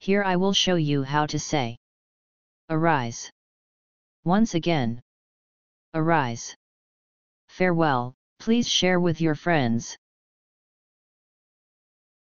Here I will show you how to say. Arise. Once again. Arise. Farewell, please share with your friends.